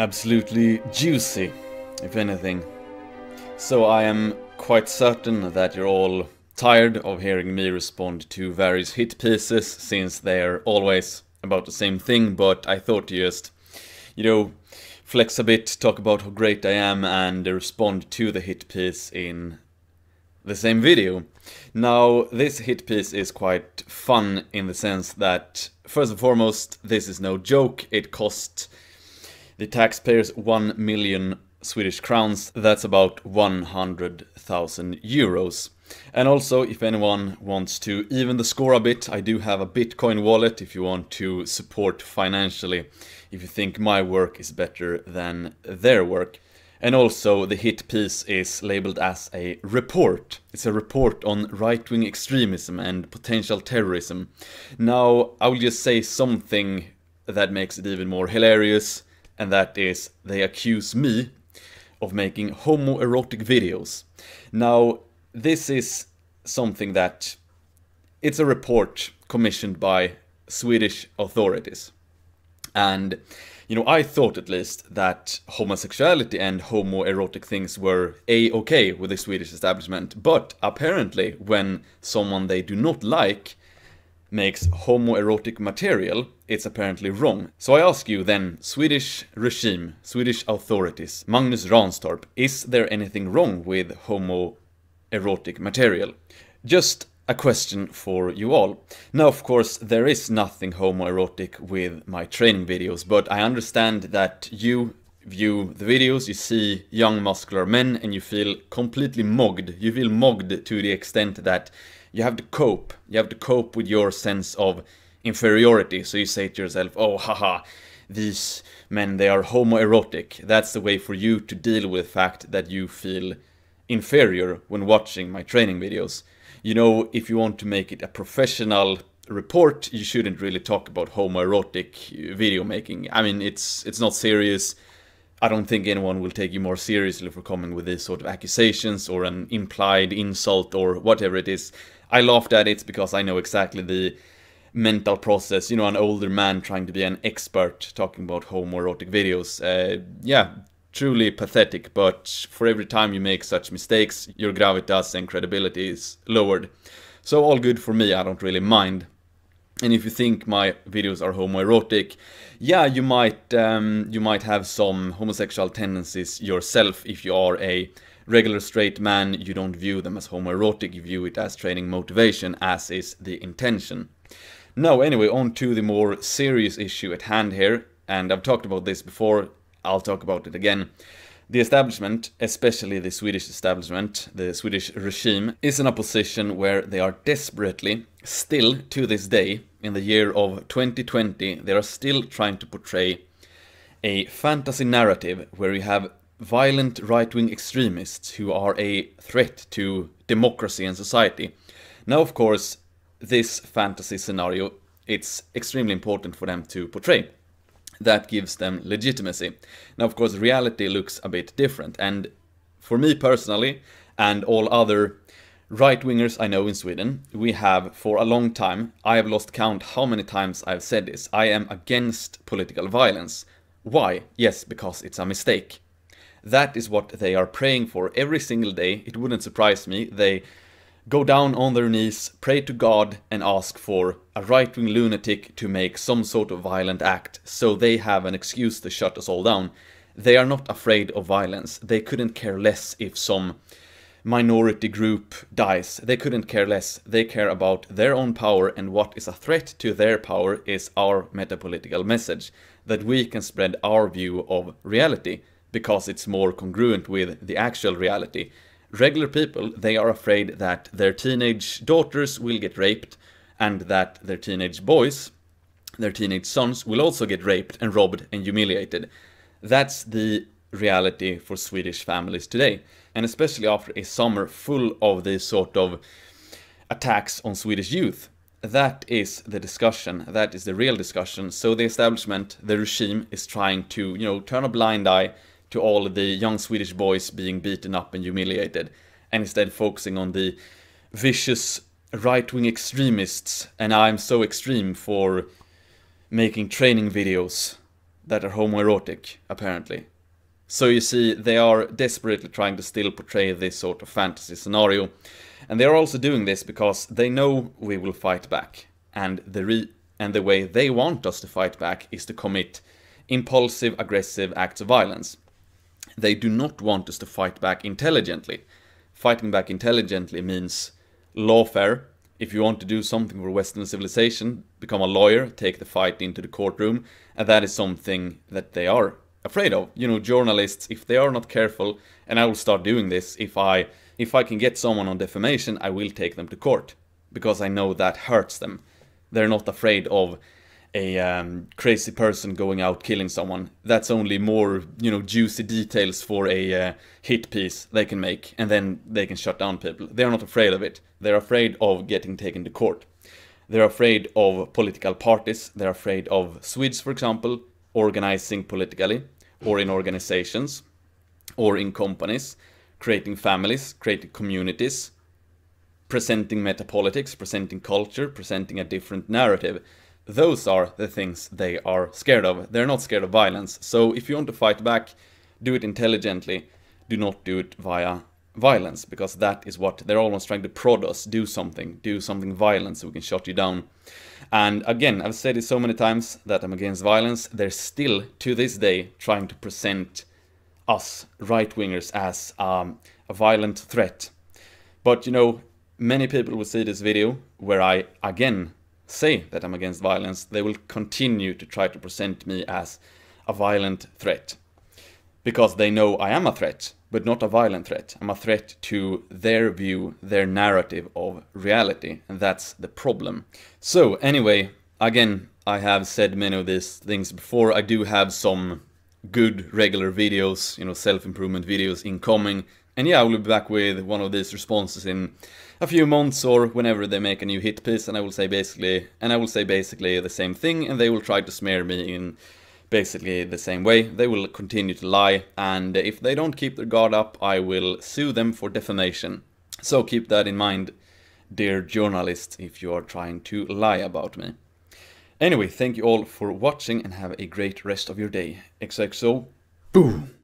absolutely juicy, if anything. So I am quite certain that you're all tired of hearing me respond to various hit pieces since they're always about the same thing, but I thought to just, you know, flex a bit, talk about how great I am, and respond to the hit piece in the same video. Now, this hit piece is quite fun in the sense that, first and foremost, this is no joke. It cost the taxpayers 1 million Swedish crowns. That's about 100,000 euros. And also, if anyone wants to even the score a bit, I do have a Bitcoin wallet if you want to support financially, if you think my work is better than their work. And also, the hit piece is labeled as a report. It's a report on right wing extremism and potential terrorism. Now, I will just say something that makes it even more hilarious, and that is they accuse me of making homoerotic videos. Now, this is something that it's a report commissioned by Swedish authorities. And you know, I thought at least that homosexuality and homoerotic things were a-okay with the Swedish establishment, but apparently when someone they do not like makes homoerotic material, it's apparently wrong. So I ask you then, Swedish regime, Swedish authorities, Magnus Ranstorp, is there anything wrong with homoerotic material? Just a question for you all. Now, of course, there is nothing homoerotic with my training videos, but I understand that you view the videos, you see young muscular men, and you feel completely mogged. You feel mogged to the extent that you have to cope. You have to cope with your sense of inferiority. So you say to yourself, oh, haha, these men, they are homoerotic. That's the way for you to deal with the fact that you feel inferior when watching my training videos you know, if you want to make it a professional report, you shouldn't really talk about homoerotic video making. I mean, it's it's not serious. I don't think anyone will take you more seriously for coming with these sort of accusations or an implied insult or whatever it is. I laughed at it because I know exactly the mental process. You know, an older man trying to be an expert talking about homoerotic videos. Uh, yeah, truly pathetic, but for every time you make such mistakes, your gravitas and credibility is lowered. So all good for me, I don't really mind. And if you think my videos are homoerotic, yeah, you might um, you might have some homosexual tendencies yourself if you are a regular straight man. You don't view them as homoerotic, you view it as training motivation, as is the intention. Now, anyway, on to the more serious issue at hand here, and I've talked about this before. I'll talk about it again. The establishment, especially the Swedish establishment, the Swedish regime, is in a position where they are desperately, still to this day, in the year of 2020, they are still trying to portray a fantasy narrative where you have violent right wing extremists who are a threat to democracy and society. Now, of course, this fantasy scenario, it's extremely important for them to portray that gives them legitimacy. Now, of course, reality looks a bit different, and for me personally, and all other right wingers I know in Sweden, we have for a long time, I have lost count how many times I've said this, I am against political violence. Why? Yes, because it's a mistake. That is what they are praying for every single day. It wouldn't surprise me. They go down on their knees, pray to God, and ask for a right wing lunatic to make some sort of violent act so they have an excuse to shut us all down. They are not afraid of violence. They couldn't care less if some minority group dies. They couldn't care less. They care about their own power, and what is a threat to their power is our metapolitical message that we can spread our view of reality because it's more congruent with the actual reality regular people, they are afraid that their teenage daughters will get raped and that their teenage boys, their teenage sons, will also get raped and robbed and humiliated. That's the reality for Swedish families today. And especially after a summer full of these sort of attacks on Swedish youth. That is the discussion. That is the real discussion. So the establishment, the regime, is trying to, you know, turn a blind eye to all the young Swedish boys being beaten up and humiliated, and instead focusing on the vicious right-wing extremists, and I'm so extreme for making training videos that are homoerotic, apparently. So you see, they are desperately trying to still portray this sort of fantasy scenario. And they are also doing this because they know we will fight back. And the and the way they want us to fight back is to commit impulsive, aggressive acts of violence. They do not want us to fight back intelligently. Fighting back intelligently means lawfare. If you want to do something for Western civilization, become a lawyer, take the fight into the courtroom, and that is something that they are afraid of. You know, journalists, if they are not careful, and I will start doing this, if I if I can get someone on defamation, I will take them to court because I know that hurts them. They're not afraid of a um, crazy person going out killing someone. That's only more, you know, juicy details for a uh, hit piece they can make, and then they can shut down people. They're not afraid of it. They're afraid of getting taken to court. They're afraid of political parties. They're afraid of Swedes, for example, organizing politically or in organizations or in companies, creating families, creating communities, presenting metapolitics, presenting culture, presenting a different narrative. Those are the things they are scared of. They're not scared of violence. So if you want to fight back, do it intelligently. Do not do it via violence, because that is what they're almost trying to prod us. Do something. Do something violent so we can shut you down. And again, I've said it so many times that I'm against violence. They're still, to this day, trying to present us right-wingers as um, a violent threat. But you know, many people will see this video where I, again, say that I'm against violence. They will continue to try to present me as a violent threat. Because they know I am a threat but not a violent threat. I'm a threat to their view, their narrative of reality, and that's the problem. So, anyway, again, I have said many of these things before. I do have some good regular videos, you know, self-improvement videos incoming. And yeah, I will be back with one of these responses in a few months or whenever they make a new hit piece and I will say basically and I will say basically the same thing and they will try to smear me in basically the same way. They will continue to lie, and if they don't keep their guard up, I will sue them for defamation. So keep that in mind, dear journalists, if you are trying to lie about me. Anyway, thank you all for watching and have a great rest of your day. XXO, boom!